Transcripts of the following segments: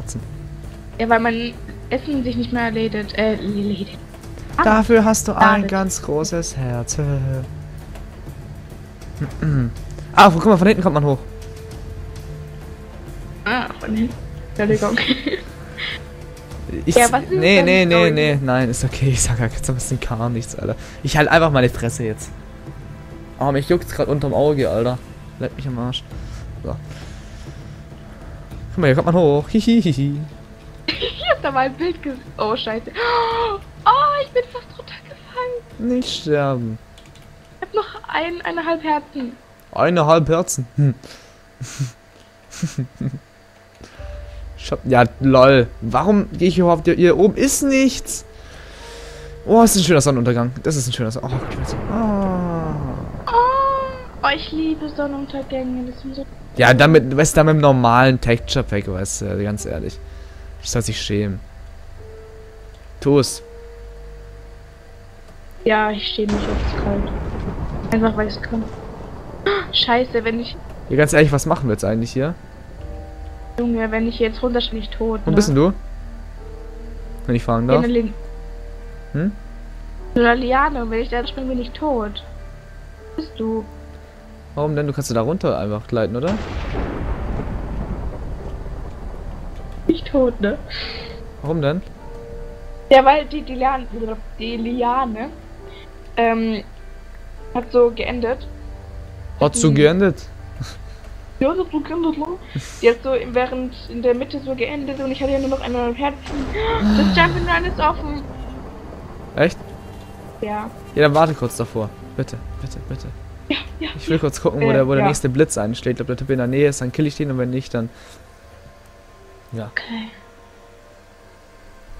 Herzen? Ja, weil mein Essen sich nicht mehr erledigt. Äh, erledigt. Ah, Dafür hast du ein David. ganz großes Herz. ah, guck mal, von hinten kommt man hoch. Ah, von hinten. Entschuldigung. Ich, Ja, was ist nee, nee, nee, nee, nein, ist okay. Ich sag jetzt ein bisschen gar nichts, Alter. Ich halt einfach meine Fresse jetzt. Oh, mich juckt's gerade unterm Auge, Alter. Leck mich am Arsch. So. Guck mal, hier kommt man hoch. Hihihihi. ich hab da mal ein Bild gesehen. Oh, scheiße. Oh, ich bin fast runtergefallen. Nicht sterben. Ich hab noch ein, eineinhalb Herzen. Eineinhalb Herzen. Hm. Ich hab, ja, lol. Warum gehe ich überhaupt hier, hier oben? Ist nichts. Oh, ist ein schöner Sonnenuntergang. Das ist ein schöner Sonnenuntergang. Oh, oh. Oh, oh, ich liebe Sonnenuntergänge. Das sind so. Ja, damit, weißt du, da mit dem normalen Texture Pack, weißt du, ganz ehrlich. Ich soll sich schämen. Tu es. Ja, ich stehe mich jetzt kalt. Einfach weil es kann. Scheiße, wenn ich. Ja, ganz ehrlich, was machen wir jetzt eigentlich hier? Junge, wenn ich jetzt runter bin ich tot. Wo ne? bist denn du? Wenn ich In darf. Hm? In der Liane, wenn ich da springe, bin ich tot. Wo bist du? Warum denn? Du kannst da runter einfach gleiten, oder? Ich tot, ne? Warum denn? Ja, weil die, die, Liane, die Liane ähm, hat so geendet. Hat so geendet. Ja, das hat so geendet, ne? Die hat so während in der Mitte so geendet und ich hatte ja nur noch einmal Herzen. Das Jump'n'Run ist offen. Echt? Ja. Ja, dann warte kurz davor. Bitte, bitte, bitte. Ja, ja. Ich will kurz gucken, wo, Äh, der, wo der ja. nächste Blitz einschlägt. Ob der Typ in der Nähe ist, dann kill ich den und wenn nicht, dann. Ja. Okay.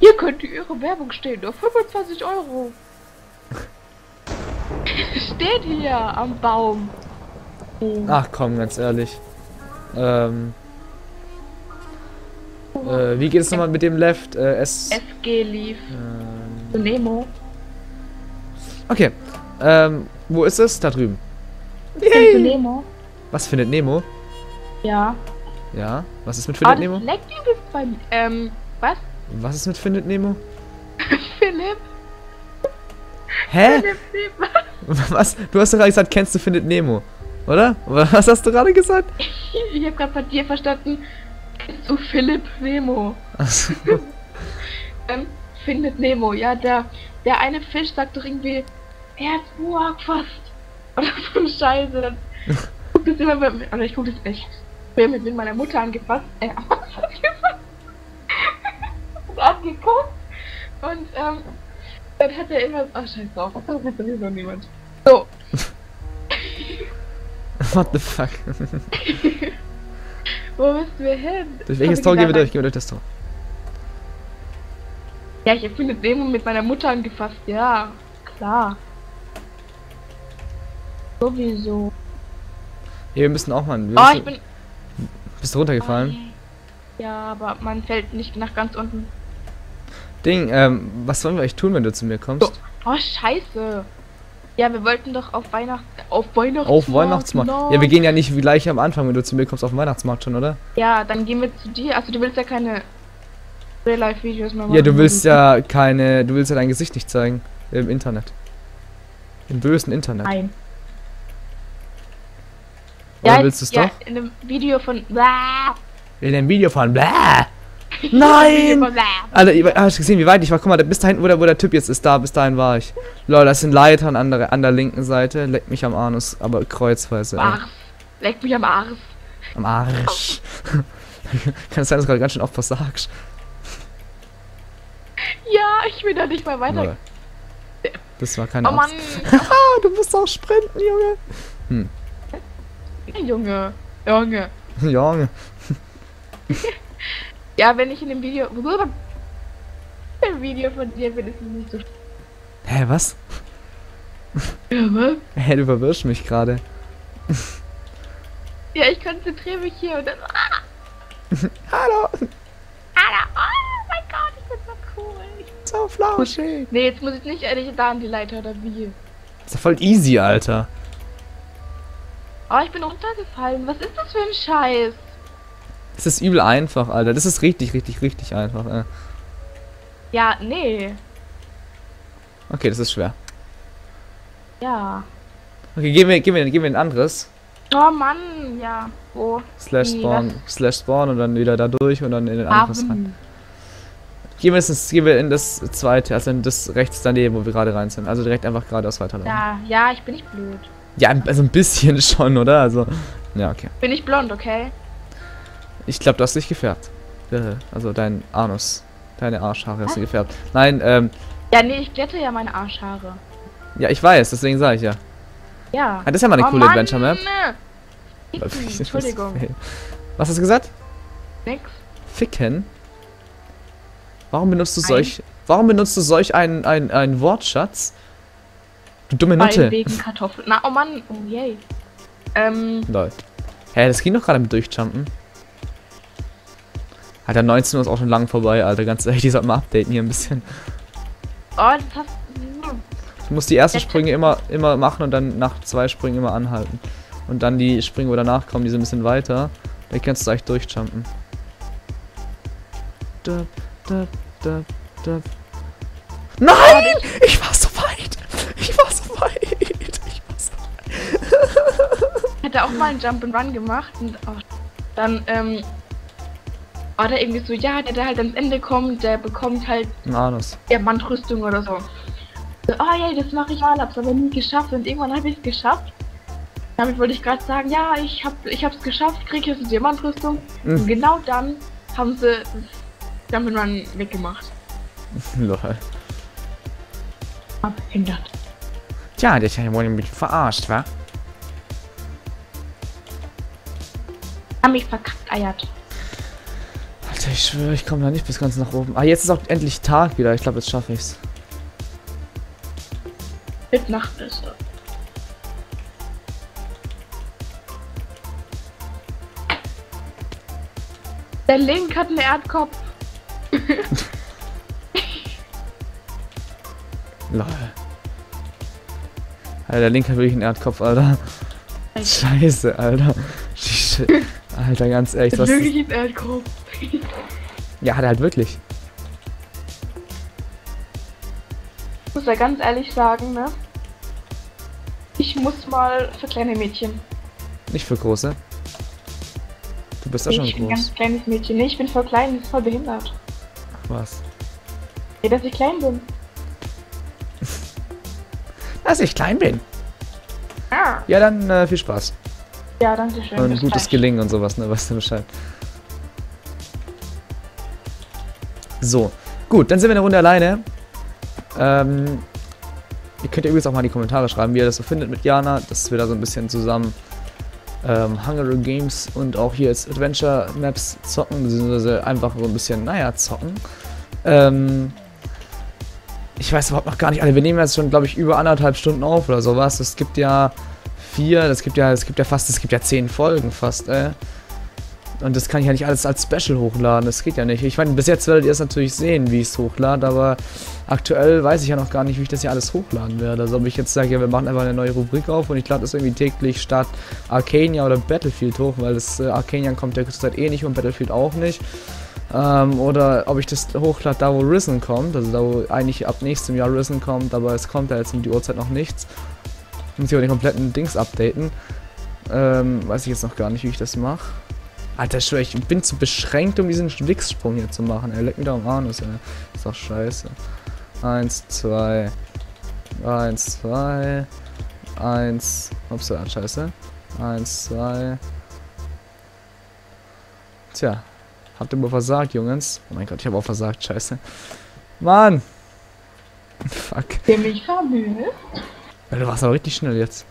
Hier könnte Ihre Werbung stehen, nur 25 Euro. Steht hier am Baum. Oh. Ach komm, ganz ehrlich. Ähm. Äh, wie geht es nochmal mit dem Left? Äh, S. SG lief. Ähm, Nemo. okay. Ähm, wo ist es? Da drüben. Zu Nemo. Was findet Nemo? Ja. Ja. Was ist mit Ah, findet das Nemo? leckt übelst bei mir. Ähm, was? Was ist mit findet Nemo? Philipp? Hä? Philipp, Philipp. Was? Du hast doch gerade gesagt, kennst du findet Nemo. Oder? Was hast du gerade gesagt? Ich hab grad von dir verstanden. Kennst du Philipp Nemo? Achso. Ähm, findet Nemo. Ja, der, der eine Fisch sagt doch irgendwie, er hat Walk fast. Oder so ein Scheiße. Dann guckt es immer mit, oder ich guck das echt. Ich bin mit meiner Mutter angefasst. Äh, angefasst. angeguckt. Und, ähm, dann hat er immer, ach scheiß drauf, das ist sowieso niemand. So, What the fuck? wo müssen wir hin? durch welches Tor gehen wir durch? Gehen wir durch das Tor. Ja, ich findet Nemo mit meiner Mutter angefasst. Ja, klar. Sowieso. Hier, wir müssen auch mal. Wir Oh, müssen, ich bin. bist du runtergefallen? Oh, ja, aber man fällt nicht nach ganz unten. Ding, ähm, was sollen wir eigentlich tun, wenn du zu mir kommst? Oh, scheiße. Ja, wir wollten doch auf Weihnachts... Auf Weihnachtsmarkt. Auf Weihnachtsmarkt. genau. Ja, wir gehen ja nicht wie gleich am Anfang, wenn du zu mir kommst, auf den Weihnachtsmarkt schon, oder? Ja, dann gehen wir zu dir. Also, du willst ja keine Real-Life-Videos mehr machen. Ja, du willst ja keine, du willst ja dein Gesicht nicht zeigen im Internet. Im bösen Internet. Nein. Oder willst du es ja, doch? in einem Video von... Blah. In dem Video von. Video Nein! Blah. Alter, ich- hast du gesehen, wie weit ich war? Guck mal, bis dahin, wo der, wo der Typ jetzt ist, da, bis dahin war ich. Lol, das sind Leitern an der, an der linken Seite. Leck mich am Anus, aber kreuzweise. Arsch. Leck mich am Arsch. Am Arsch. Kann es sein, dass du gerade ganz schön oft was sagst? Ja, ich will da nicht mal weiter. Lol. Das war keine Oh Mann. Ah, du musst auch sprinten, Junge. Junge. Junge. Junge. Ja, wenn ich in dem Video. Im Video von dir bin, ist es nicht so. Hä, was? Ja, was? Hä, du verwirrst mich gerade. Ja, ich konzentriere mich hier und dann. Ah, Hallo, Alter, oh mein Gott, ich bin so cool. so flauschig. Nee, jetzt muss ich nicht ehrlich da an die Leiter oder wie? ist doch voll easy, Alter. Oh, ich bin runtergefallen. Was ist das für ein Scheiß? Das ist übel einfach, Alter. Das ist richtig, richtig, richtig einfach. Äh. Ja, nee. Okay, das ist schwer. Ja. Okay, gehen wir, gehen wir, gehen wir in ein anderes. Oh Mann, ja. Wo? Slash Spawn, slash Spawn und dann wieder da durch und dann in ein anderes rein. Gehen wir, ins, gehen wir in das zweite, also in das rechts daneben, wo wir gerade rein sind. Also direkt einfach geradeaus weiterlaufen. Ja, ja, ich bin nicht blöd. Also ein bisschen schon, oder? Also, ja, okay. Bin ich blond, okay? Ich glaube, du hast dich gefärbt. Äh, Also dein Anus. Deine Arschhaare hast du gefärbt. Nein, ähm, Ja, nee, ich glätte ja meine Arschhaare. ja, ich weiß, deswegen sage ich ja. Ja. Ah, das ist ja mal eine oh coole Mann, Adventure Map. Ficken, Entschuldigung. Was hast du gesagt? Nix. Ficken? Warum benutzt du solch. Warum benutzt du solch einen, einen, einen Wortschatz? Du dumme Nutte. wegen Kartoffeln. Na, oh Mann, oh yay. Ähm, Lol. Hä, das ging doch gerade mit Durchjumpen. Alter, 19 Uhr ist auch schon lang vorbei, Alter. Ganz ehrlich, die sollten mal updaten hier ein bisschen. oh, das hast Du musst die ersten Sprünge immer, immer machen und dann nach zwei Sprüngen immer anhalten. Und dann die Sprünge, wo danach kommen, die sind ein bisschen weiter. Da kannst du echt durchjumpen. Dab, dab, dab, dab. Nein! Hätte auch mal einen Jump and Run gemacht und oh, dann, ähm, war der irgendwie so, ja, der, der halt ans Ende kommt, der bekommt halt Anus. Diamantrüstung oder so. so oh ja, das mache ich mal, hab's aber nie geschafft und irgendwann habe ich es geschafft. Damit wollte ich gerade sagen, ja, ich hab, ich hab's geschafft, krieg jetzt eine Diamantrüstung. Mhm. Und genau dann haben sie das Jump and Run weggemacht. Lol. Abhindert. Tja, der Teil wurde ein bisschen verarscht, wa? Haben mich verkackt eiert. Alter, ich schwöre, ich komme da nicht bis ganz nach oben. Ah, jetzt ist auch endlich Tag wieder. Ich glaube, jetzt schaffe ich's. Mit Nacht ist es. Der Link hat einen Erdkopf. Lol. Alter, der Link hat wirklich einen Erdkopf, Alter. Scheiße, Alter. Alter, ganz ehrlich, was. Wirklich ein Erdkopf. Ja, hat er halt wirklich. Ich muss ja ganz ehrlich sagen, ne? Ich muss mal für kleine Mädchen. Nicht für große. Du bist ja schon ich bin ein groß. ganz kleines Mädchen. Nee, ich bin voll klein, das ist voll behindert. Ach was. Nee, dass ich klein bin. Dass ich klein bin. Ja, dann äh, viel Spaß. Ja, danke schön. Und bis gutes gleich. Gelingen und sowas, ne? Weißt du Bescheid. So. Gut, dann sind wir eine Runde alleine. Ähm, ihr könnt ja übrigens auch mal in die Kommentare schreiben, wie ihr das so findet mit Jana, dass wir da so ein bisschen zusammen ähm, Hunger Games und auch hier jetzt Adventure Maps zocken, beziehungsweise einfach so ein bisschen, naja, zocken. Ähm, ich weiß überhaupt noch gar nicht alle. Wir nehmen jetzt schon, glaube ich, über anderthalb Stunden auf oder sowas. Es gibt ja vier, es gibt ja, es gibt ja fast, es gibt ja zehn Folgen fast, ey. Und das kann ich ja nicht alles als Special hochladen. Das geht ja nicht. Ich meine, bis jetzt werdet ihr es natürlich sehen, wie ich es hochlade, aber aktuell weiß ich ja noch gar nicht, wie ich das hier alles hochladen werde. Also ob ich jetzt sage, ja, wir machen einfach eine neue Rubrik auf und ich lade das irgendwie täglich statt Arcania oder Battlefield hoch, weil das äh, Arcania kommt ja zurzeit eh nicht und Battlefield auch nicht. Ähm, oder ob ich das hochlade, da wo Risen kommt, also da wo eigentlich ab nächstem Jahr Risen kommt, aber es kommt ja jetzt um die Uhrzeit noch nichts. Muss ich aber den kompletten Dings updaten. Ähm, weiß ich jetzt noch gar nicht, wie ich das mache. Alter, ich ich bin zu beschränkt, um diesen Wichssprung hier zu machen. Er leckt mir da am Anus, ey. Ist doch scheiße. Eins, zwei. Eins, zwei. Eins. Ups, ja, scheiße. Eins, zwei. Tja. Habt ihr wohl versagt, Jungs? Oh mein Gott, ich habe auch versagt, scheiße. Mann! Fuck. Der mich vermögt. Du warst aber richtig schnell jetzt.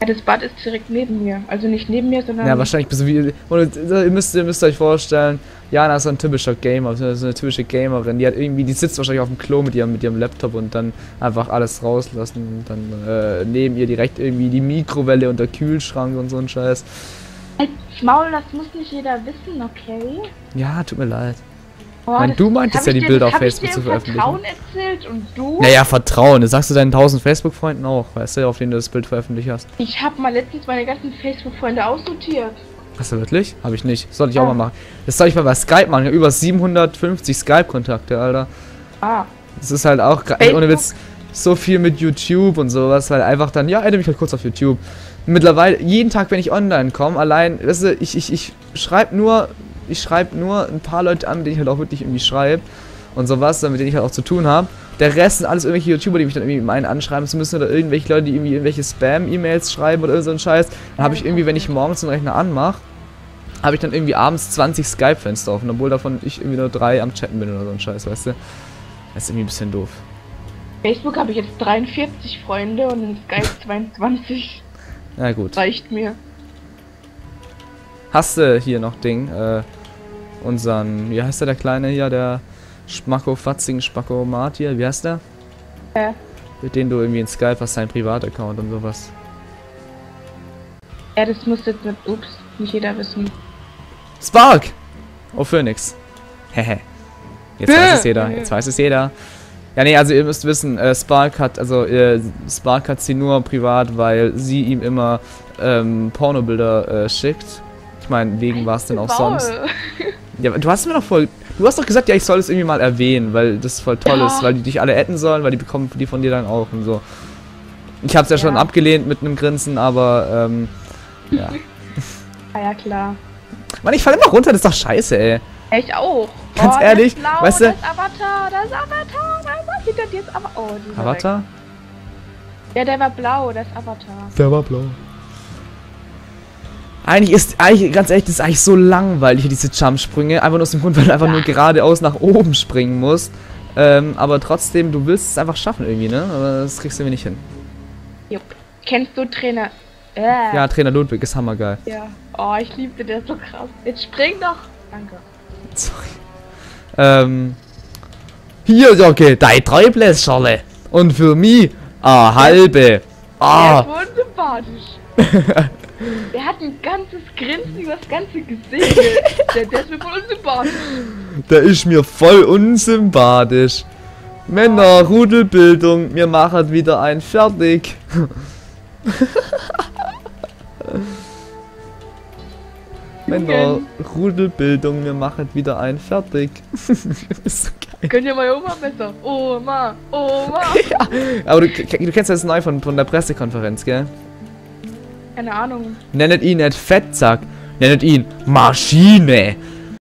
Ja, das Bad ist direkt neben mir. Also nicht neben mir, sondern. Ja, wahrscheinlich bist du wie. Und ihr müsst, ihr müsst euch vorstellen, Jana ist so ein typischer Gamer, so eine typische Gamerin. Die hat irgendwie, die sitzt wahrscheinlich auf dem Klo mit ihrem, mit ihrem Laptop und dann einfach alles rauslassen und dann äh, neben ihr direkt irgendwie die Mikrowelle und der Kühlschrank und so ein Scheiß. Maul, das muss nicht jeder wissen, okay? Ja, tut mir leid. Oh, das- du meintest ja, die dir- Bilder auf Facebook zu veröffentlichen. Vertrauen erzählt und du? Naja, Vertrauen. Das sagst du deinen 1000 Facebook-Freunden auch, weißt du, auf denen du das Bild veröffentlicht hast. Ich habe mal letztens meine ganzen Facebook-Freunde aussortiert. Hast du wirklich? Habe ich nicht. Soll ich auch Ja. mal machen. Das soll ich mal bei Skype machen. Ich hab über 750 Skype-Kontakte, Alter. Ah. Das ist halt auch, Facebook? ohne Witz, so viel mit YouTube und sowas, weil einfach dann, ja, adde mich halt kurz auf YouTube. Mittlerweile, jeden Tag, wenn ich online komme, allein, weißt du, ich, ich, ich schreibe nur, ich schreibe nur ein paar Leute an, mit denen ich halt auch wirklich irgendwie schreibe und sowas, mit denen ich halt auch zu tun habe. Der Rest sind alles irgendwelche YouTuber, die mich dann irgendwie meinen anschreiben zu müssen oder irgendwelche Leute, die irgendwie irgendwelche Spam-E-Mails schreiben oder so ein Scheiß. Dann habe ich irgendwie, wenn ich morgens den Rechner anmache, habe ich dann irgendwie abends 20 Skype-Fenster offen, obwohl davon ich irgendwie nur drei am Chatten bin oder so ein Scheiß, weißt du? Das ist irgendwie ein bisschen doof. Facebook habe ich jetzt 43 Freunde und in Skype 22. Na gut. Reicht mir. Hast du hier noch Ding, äh, unseren, wie heißt der, der Kleine hier, der Schmacko Fatzing Spacko Martier, wie heißt der? Äh. Mit dem du irgendwie in Skype hast, dein Privataccount und sowas. Ja, das muss jetzt nicht, ups, nicht jeder wissen. Spark! Oh, Phoenix. Hehe. Jetzt weiß es jeder, jetzt weiß es jeder. Ja, nee, also ihr müsst wissen, äh, Spark hat, also äh, Spark hat sie nur privat, weil sie ihm immer ähm, Pornobilder äh, schickt. Ich meine, wegen war es denn auch sonst. Ja, du hast mir doch voll. Du hast doch gesagt, ja, ich soll es irgendwie mal erwähnen, weil das voll toll Ja. ist, weil die dich alle adden sollen, weil die bekommen die von dir dann auch und so. Ich hab's ja, schon Ja. abgelehnt mit einem Grinsen, aber ähm, ja. Ah ja, klar. Mann, ich fall immer runter, das ist doch scheiße, ey. Ich auch. Ganz oh, ehrlich, das ist blau, weißt du- Das ist Avatar, das ist Avatar, was sieht das jetzt aber. Oh, die ist Avatar? weg. Ja, der war blau, das ist Avatar. Der war blau. Eigentlich ist, eigentlich, ganz ehrlich, das ist eigentlich so langweilig, diese Jumpsprünge. Einfach nur aus dem Grund, weil du einfach nur geradeaus nach oben springen musst. Ähm, aber trotzdem, du willst es einfach schaffen irgendwie, ne? Aber das kriegst du irgendwie nicht hin. Jupp. Kennst du Trainer? Äh, Ja, Trainer Ludwig ist hammergeil. ja. Oh, ich liebte der so krass. Jetzt spring doch. Danke. Sorry. Ähm. Hier, Jocke, dein Träubläscherle. Und für mich, a halbe. Ah, wohl sympathisch. der hat ein ganzes Grinsen über das ganze Gesicht. der, der ist mir voll unsympathisch. der ist mir voll unsympathisch. Männer, Rudelbildung, wir machen wieder ein fertig. Männer, Rudelbildung, wir machen wieder ein fertig. ist so geil. Könnt ihr mal Oma besser? Oma, Oma. Aber du, du kennst das neu von, von der Pressekonferenz, gell? Keine Ahnung. Nennet ihn nicht Fettsack, nennet ihn Maschine.